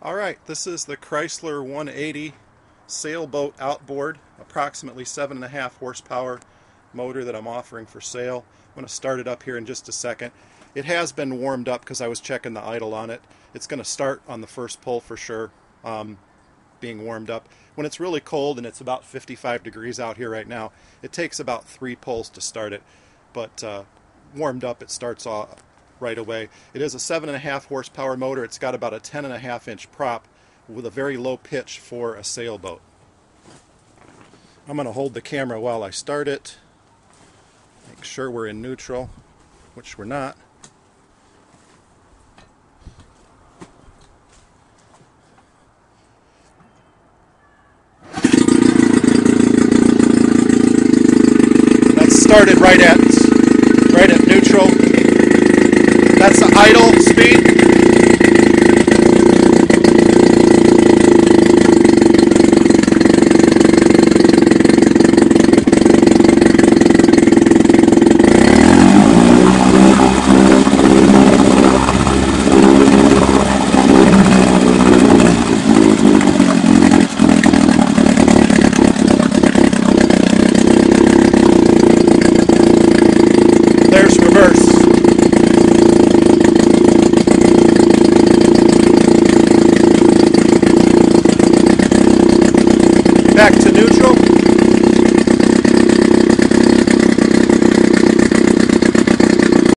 All right, this is the Chrysler 180 sailboat outboard, approximately seven and a half horsepower motor that I'm offering for sale. I'm going to start it up here in just a second. It has been warmed up because I was checking the idle on it. It's going to start on the first pull for sure, um, being warmed up. When it's really cold and it's about 55 degrees out here right now, it takes about three pulls to start it. But uh, warmed up, it starts off right away. It is a seven and a half horsepower motor. It's got about a ten and a half inch prop with a very low pitch for a sailboat. I'm going to hold the camera while I start it. Make sure we're in neutral, which we're not. That's started right at right at neutral there's reverse.